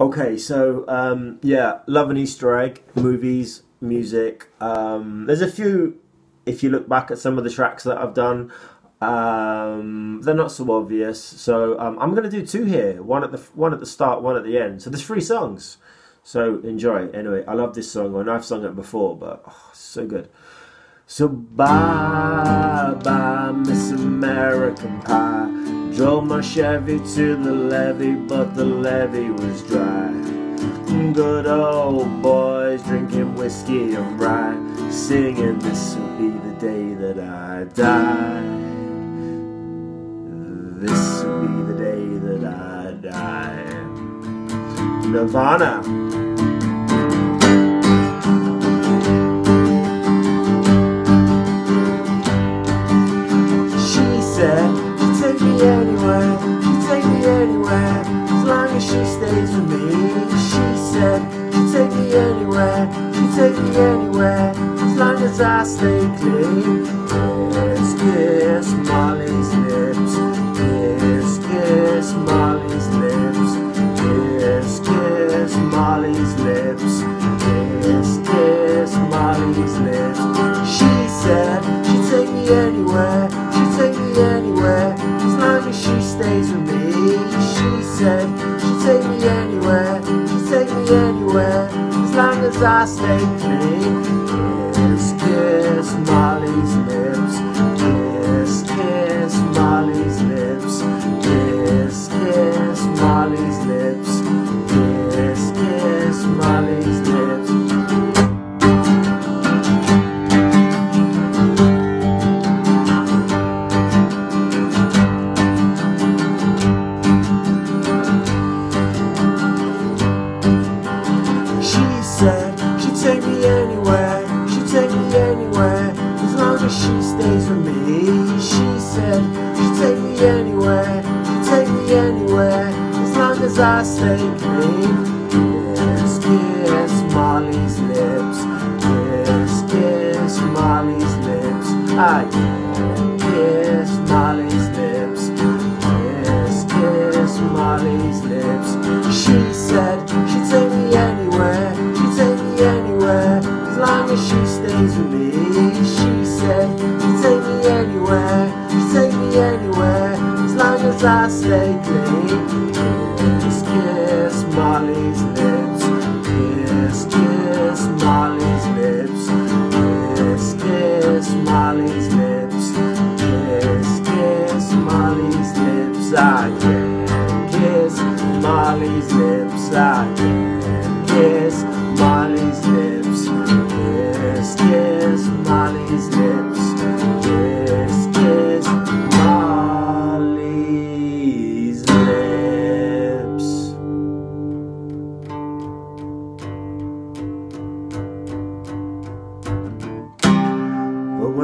Okay, so um, yeah, love an Easter egg, movies, music. Um, there's a few. If you look back at some of the tracks that I've done, um, they're not so obvious. So um, I'm going to do two here. One at the one at the start, one at the end. So there's three songs. So enjoy. Anyway, I love this song. I know I've sung it before, but oh, so good. So bye bye, American Pie. Drove my Chevy to the levee, but the levee was dry. Good old boys drinking whiskey and rye, singing this will be the day that I die. This will be the day that I die. Nirvana. Take me anywhere as long as she stays with me, she said. she'd take me anywhere. she'd take me anywhere. As long as I stay clean. Kiss, kiss Molly's lips. Kiss, kiss Molly's lips. Kiss, kiss Molly's lips. Kiss, kiss Molly's lips. She said she'd take me anywhere. Said she'd take me anywhere. She'd take me anywhere as long as I stay clean. Kiss, kiss Molly's lips. Kiss, kiss Molly's lips. Kiss, kiss Molly's lips. She stays with me. She said she'd take me anywhere, she'd take me anywhere, as long as I stay clean. Kiss, kiss Molly's lips, kiss, kiss Molly's lips. I kiss anywhere, as long as I stay clean. Kiss, kiss Molly's lips,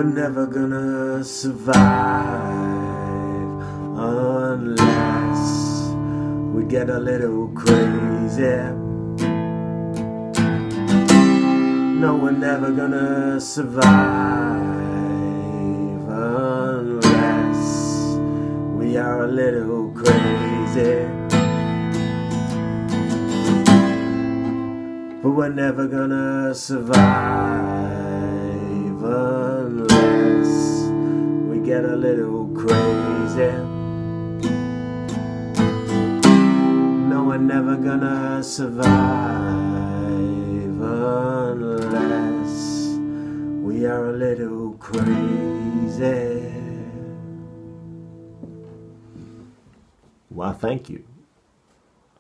we're never gonna survive unless we get a little crazy. No, we're never gonna survive unless we are a little crazy. But we're never gonna survive little crazy. No, we're never gonna survive unless we are a little crazy. Why, thank you.